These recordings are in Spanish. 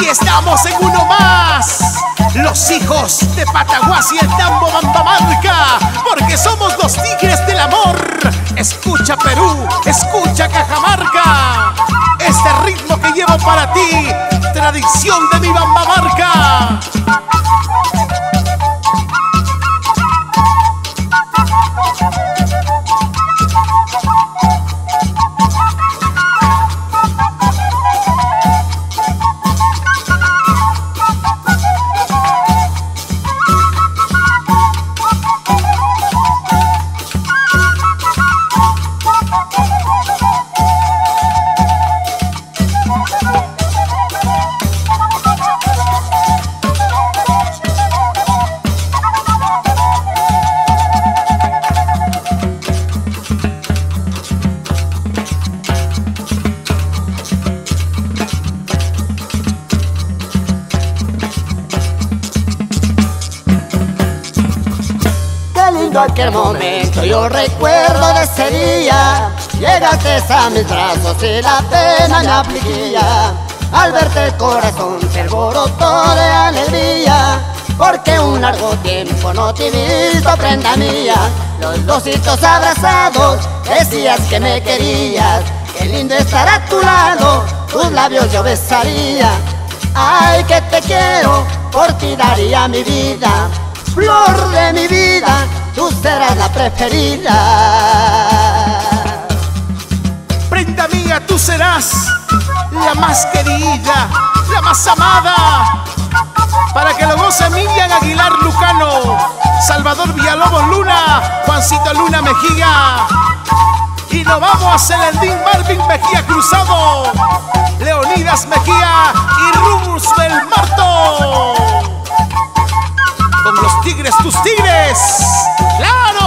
Aquí estamos en uno más. Los hijos de Pataguas y el Tambo Bambamarca. Porque somos los tigres del amor. Escucha Perú, escucha Cajamarca. Este ritmo que llevo para ti. Tradición de mi Bambamarca. Aquel momento. Yo recuerdo de ese día Llegaste a mis brazos y la pena me afligía. Al verte el corazón se alborotó de alegría Porque un largo tiempo no te he visto, prenda mía. Los dositos abrazados decías que me querías. Qué lindo estar a tu lado, tus labios yo besaría. Ay, que te quiero, por ti daría mi vida Flor de mi vida, tú serás la preferida. Prenda mía, tú serás la más querida, la más amada. Para que lo goce Miriam Aguilar Lucano, Salvador Villalobos Luna, Juancito Luna Mejía. Y nos vamos a Celendín Marvin Mejía Cruzado, Leonidas Mejía y Roosevelt Marto. Tigres, tus tigres. ¡Claro!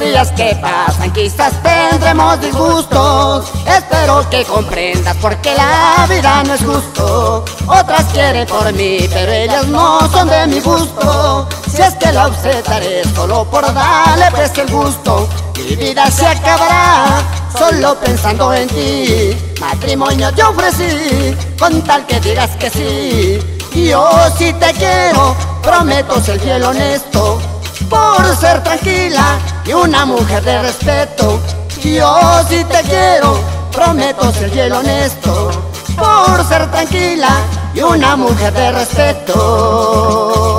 Días que pasan quizás tendremos disgustos Espero que comprendas porque la vida no es justo. Otras quieren por mí pero ellas no son de mi gusto. Si es que la obsetaré solo por darle pues el gusto. Mi vida se acabará solo pensando en ti. Matrimonio te ofrecí con tal que digas que sí. Yo si te quiero prometo ser fiel honesto. Por ser tranquila y una mujer de respeto. Yo si te quiero, prometo ser fiel honesto, por ser tranquila y una mujer de respeto.